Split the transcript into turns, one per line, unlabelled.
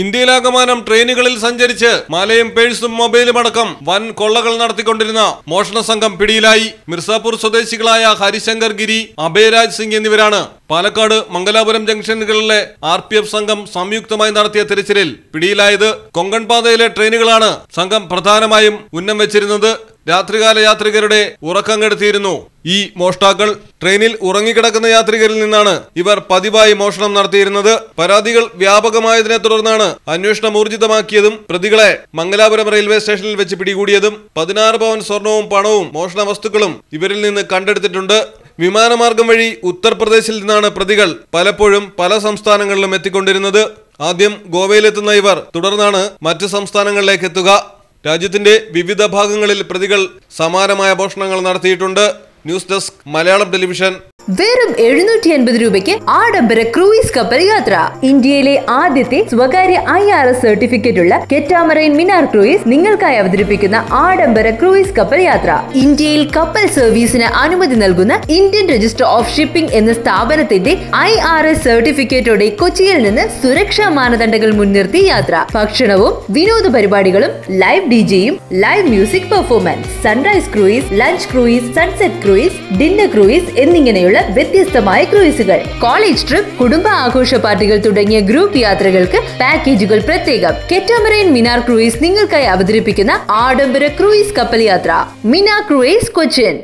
ഇന്ത്യയിലാകമാനം ട്രെയിനുകളിൽ സഞ്ചരിച്ച് മാലയും പേഴ്സും മൊബൈലും അടക്കം വൻ കൊള്ളകൾ നടത്തിക്കൊണ്ടിരുന്ന മോഷണ സംഘം പിടിയിലായി. മിർസാപൂർ സ്വദേശികളായ ഹരിശങ്കർ ഗിരി അഭയരാജ് സിംഗ് എന്നിവരാണ് പാലക്കാട് മംഗലാപുരം ജംഗ്ഷനുകളിലെ ആർ പി എഫ് സംഘം സംയുക്തമായി നടത്തിയ തിരച്ചിലിൽ പിടിയിലായത്. കൊങ്കൺ പാതയിലെ ട്രെയിനുകളാണ് സംഘം പ്രധാനമായും ഉന്നം വെച്ചിരുന്നത്. രാത്രികാല യാത്രികരുടെ ഉറക്കം കെടുത്തിയിരുന്നു ഈ മോഷ്ടാക്കൾ ട്രെയിനിൽ ഉറങ്ങിക്കിടക്കുന്ന യാത്രികരിൽ നിന്നാണ് ഇവർ പതിവായി മോഷണം നടത്തിയിരുന്നത്. പരാതികൾ വ്യാപകമായതിനെ തുടർന്നാണ് അന്വേഷണം ഊർജിതമാക്കിയതും പ്രതികളെ മംഗലാപുരം റെയിൽവേ സ്റ്റേഷനിൽ വെച്ച് പിടികൂടിയതും പതിനാറ് പവൻ സ്വർണവും പണവും മോഷണ വസ്തുക്കളും ഇവരിൽ നിന്ന് കണ്ടെടുത്തിട്ടുണ്ട്. വിമാനമാർഗം വഴി ഉത്തർപ്രദേശിൽ നിന്നാണ് പ്രതികൾ പലപ്പോഴും പല സംസ്ഥാനങ്ങളിലും എത്തിക്കൊണ്ടിരുന്നത്. ആദ്യം ഗോവയിലെത്തുന്ന ഇവർ തുടർന്നാണ് മറ്റ് സംസ്ഥാനങ്ങളിലേക്ക് എത്തുക രാജ്യത്തിന്റെ വിവിധ ഭാഗങ്ങളിൽ പ്രതികൾ സമാനമായ മോഷണങ്ങൾ നടത്തിയിട്ടുണ്ട്. ന്യൂസ് ഡെസ്ക് മലയാളം ടെലിവിഷൻ
വെറും എഴുന്നൂറ്റി അൻപത് രൂപയ്ക്ക് ആഡംബര ക്രൂയിസ് കപ്പൽ യാത്ര. ഇന്ത്യയിലെ ആദ്യത്തെ സ്വകാര്യ ഐ ആർ എസ് സർട്ടിഫിക്കറ്റ് ഉള്ള കെറ്റാമറൈൻ മിനാർ ക്രൂയിസ് നിങ്ങൾക്കായി അവതരിപ്പിക്കുന്ന ആഡംബര ക്രൂയിസ് കപ്പൽ യാത്ര. ഇന്ത്യയിൽ കപ്പൽ സർവീസിന് അനുമതി നൽകുന്ന ഇന്ത്യൻ രജിസ്റ്റർ ഓഫ് ഷിപ്പിംഗ് എന്ന സ്ഥാപനത്തിന്റെ ഐ ആർ എസ് സർട്ടിഫിക്കറ്റോടെ കൊച്ചിയിൽ നിന്ന് സുരക്ഷാ മാനദണ്ഡങ്ങൾ മുൻനിർത്തി യാത്ര. ഭക്ഷണവും വിനോദ പരിപാടികളും live D ജെയും live music performance sunrise cruise lunch cruise sunset cruise dinner cruise എന്നിങ്ങനെയുള്ള വ്യത്യസ്തമായ ക്രൂയിസുകൾ. കോളേജ് ട്രിപ്പ് കുടുംബ ആഘോഷ പാർട്ടികൾ തുടങ്ങിയ ഗ്രൂപ്പ് യാത്രകൾക്ക് പാക്കേജുകൾ പ്രത്യേകം. കെറ്റാമറൈൻ മിനാർ ക്രൂയിസ് നിങ്ങൾക്കായി അവതരിപ്പിക്കുന്ന ആഡംബര ക്രൂയിസ് കപ്പൽ യാത്ര. മിനാ ക്രൂയിസ് കൊച്ചിൻ.